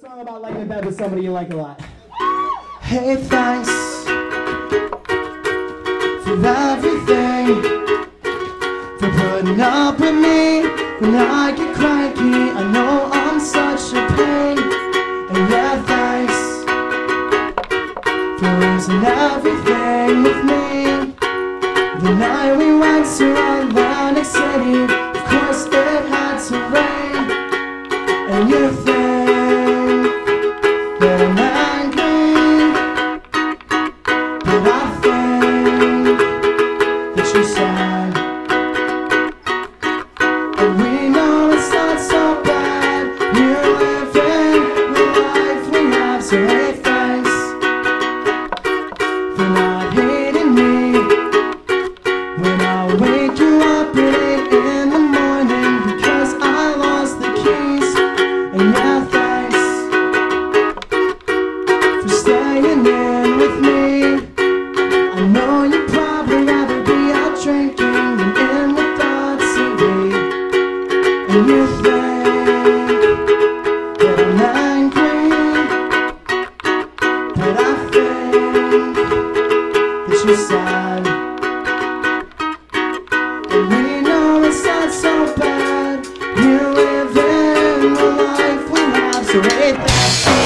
song about laying in bed with somebody you like a lot. Hey, thanks for everything. For putting up with me when I get cranky. I know I'm such a pain. And yeah, thanks for losing everything with me. The night we went to Atlantic City, of course it had to rain. And you think I think that you're sad. And we know it's not so bad. You're living the life we have, so.